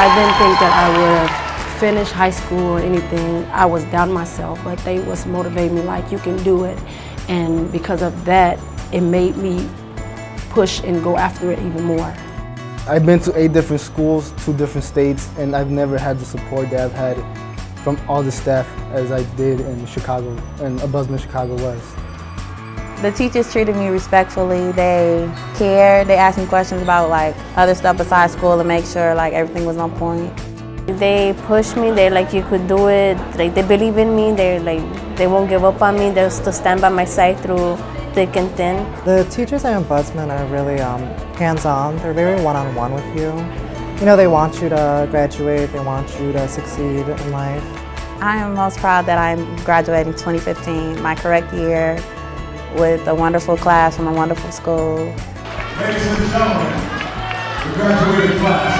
I didn't think that I would have finished high school or anything. I was down myself, but they was motivating me like, you can do it. And because of that, it made me push and go after it even more. I've been to eight different schools, two different states, and I've never had the support that I've had from all the staff as I did in Chicago and Ombudsman Chicago West. The teachers treated me respectfully. They cared. They asked me questions about like other stuff besides school to make sure like everything was on point. They push me. They're like, you could do it. Like they believe in me. They're like, they won't give up on me. They'll still stand by my side through thick and thin. The teachers at Ombudsman are really um, hands-on. They're very one-on-one -on -one with you. You know, they want you to graduate. They want you to succeed in life. I am most proud that I'm graduating 2015, my correct year with a wonderful class from a wonderful school. Ladies and gentlemen, the graduating class of 2015.